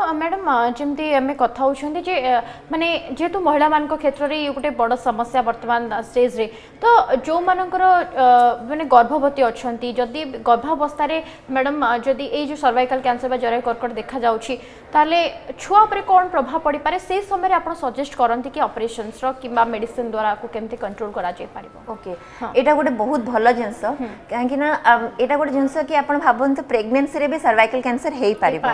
ତ ମ୍ୟାଡ଼ାମ୍ ଯେମିତି ଆମେ କଥା ହେଉଛନ୍ତି ଯେ ମାନେ ଯେହେତୁ ମହିଳାମାନଙ୍କ କ୍ଷେତ୍ରରେ ଇଏ ଗୋଟେ ବଡ଼ ସମସ୍ୟା ବର୍ତ୍ତମାନ ଷ୍ଟେଜ୍ରେ ତ ଯେଉଁମାନଙ୍କର ମାନେ ଗର୍ଭବତୀ ଅଛନ୍ତି ଯଦି ଗର୍ଭାବସ୍ଥାରେ ମ୍ୟାଡ଼ାମ୍ ଯଦି ଏଇ ଯେଉଁ ସର୍ଭାଇକାଲ୍ କ୍ୟାନ୍ସର ବା ଜରାୟୁ କର୍କଟ ଦେଖାଯାଉଛି ତାହେଲେ ଛୁଆ ଉପରେ କ'ଣ ପ୍ରଭାବ ପଡ଼ିପାରେ ସେଇ ସମୟରେ ଆପଣ ସଜେଷ୍ଟ କରନ୍ତି କି ଅପରେସନ୍ସର କିମ୍ବା ମେଡ଼ିସିନ୍ ଦ୍ୱାରା ଆକୁ କେମିତି କଣ୍ଟ୍ରୋଲ କରାଯାଇପାରିବ ଓକେ ଏଇଟା ଗୋଟେ ବହୁତ ଭଲ ଜିନିଷ କାହିଁକିନା ଏଇଟା ଗୋଟେ ଜିନିଷ କି ଆପଣ ଭାବନ୍ତୁ ପ୍ରେଗନେନ୍ସିରେ ବି ସର୍ଭାଇକାଲ୍ କ୍ୟାନ୍ସର ହେଇପାରିବ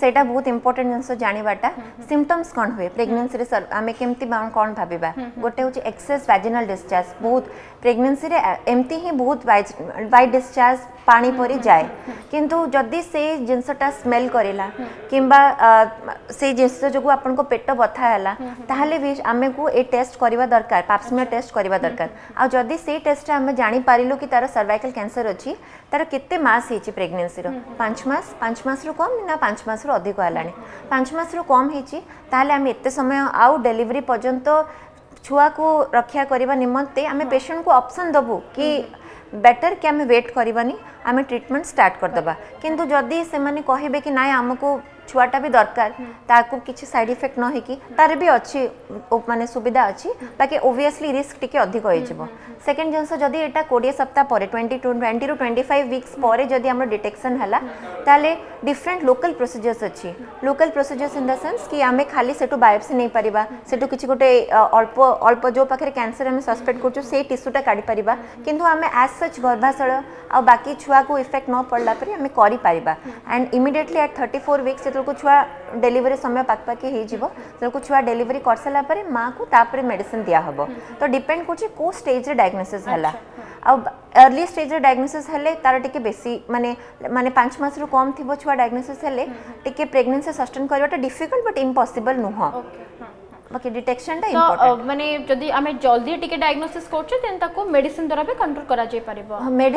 सेटा बहुत इम्पोर्टेंट जिन जानवाटा सिमटम्स कौन हुए प्रेगनेंसी आम कमी कौन भाविबा गोटे हूँ एक्सेस वैजिनाल डिस्चार्ज बहुत प्रेगनेंसी एमती ही बहुत वाइट डिस्चार्ज पा पड़ जाए किंतु जदि से जिनसटा स्मेल करा कि से जिन जो आप पेट बथा है भी आम को ये टेस्ट करवा दरकार पापसमिया अच्छा। टेस्ट करवा दरकार आदि से टेस्ट आम जापरलु कि तार सर्वाइकाल कैंसर अच्छी तार के मस प्रेगनेसी पांच मस पांच मस रु कम ना पांच মাসর অধিক হলানি পাঁচ মাসর কম হয়েছি তাহলে আমি এত সময় আউ ডেলিভারি পর্যন্ত ছুয়াকু রক্ষা করা নিমন্তে আমি পেসেন্টকে অপসন দেবু কি बेटर कि आम व्वेट करवानी आम ट्रिटमेंट स्टार्ट करदे कि जदि से कहबे कि ना आमको ଛୁଆଟା ବି ଦରକାର ତାକୁ କିଛି ସାଇଡ୍ ଇଫେକ୍ଟ ନ ହେଇକି ତାର ବି ଅଛି ମାନେ ସୁବିଧା ଅଛି ବାକି ଓଭିୟସଲି ରିସ୍କ ଟିକେ ଅଧିକ ହେଇଯିବ ସେକେଣ୍ଡ ଜିନିଷ ଯଦି ଏଇଟା କୋଡ଼ିଏ ସପ୍ତାହ ପରେ ଟ୍ୱେଣ୍ଟି ଟୁ ଟ୍ୱେଣ୍ଟିରୁ ଟ୍ୱେଣ୍ଟି ଫାଇଭ୍ ୱିକ୍ସ ପରେ ଯଦି ଆମର ଡିଟେକ୍ସନ୍ ହେଲା ତାହେଲେ ଡିଫରେଣ୍ଟ ଲୋକାଲ ପ୍ରୋସିଜର୍ସ ଅଛି local procedures in the sense କି ଆମେ ଖାଲି ସେଠୁ ବାୟୋପ୍ସି ନେଇପାରିବା ସେଠୁ କିଛି ଗୋଟେ ଅଳ୍ପ ଅଳ୍ପ ଯେଉଁ ପାଖରେ କ୍ୟାନ୍ସର ଆମେ ସସ୍ପେକ୍ଟ କରୁଛୁ ସେଇ ଟିସୁଟା କାଢ଼ିପାରିବା କିନ୍ତୁ ଆମେ ଆଜ୍ ସଚ୍ ଗର୍ଭାଶୟ ଆଉ ବାକି ଛୁଆକୁ ଇଫେକ୍ଟ ନ ପଡ଼ିଲା ପରେ ଆମେ କରିପାରିବା and immediately at thirty four weeks যেতবেলকু ছুয়া ডেলিভারি সময় পাখাপাখি হয়েযিব সেতবেলকু ছুয়া ডেলিভারি করসারা পরে মাকে তাপরে মেডিসিন দিয়া হব তো ডিপেন্ড করছে কেউ স্টেজে ডায়াগনোসিস হল আউ अर्ली स्टेज डायग्नोसीस हेले तार टी बेसी माने माने पांच मस रु कम थी छुआ डायग्नोसीस हेले टी प्रेगनेसी सस्टेन करवाटा डिफिकल्ट बट इम्पसिबल नुह ওকে ডিটেকশনটা ইম্পর্টেন্ট মানে যদি আমি জলদি টিকে ডায়াগনোসিস করছো দেন তাকো মেডিসিন দ্বারা বি কন্ট্রোল করা যাই পারিব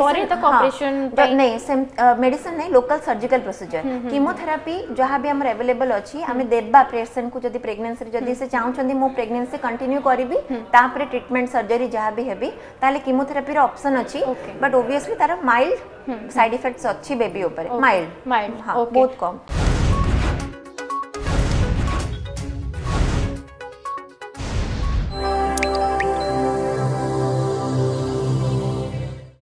পরে তাকো অপারেশন নাই সেম মেডিসিন নাই লোকাল সার্জিক্যাল প্রসিজার কিমোথেরাপি যাহা বি আমার अवेलेबल অছি আমি দেবা পেশেন্ট কু যদি প্রেগন্যান্সি যদি সে চাউছন্তি মু প্রেগন্যান্সি কন্টিনিউ করিবি তাপরে ট্রিটমেন্ট সার্জারি যাহা বি হেবি তাহলে কিমোথেরাপির অপশন অছি বাট ওবভিয়াসলি তার মাইল্ড সাইড ইফেক্টস অছি বেবি উপরে মাইল্ড মাইল্ড বহুত কম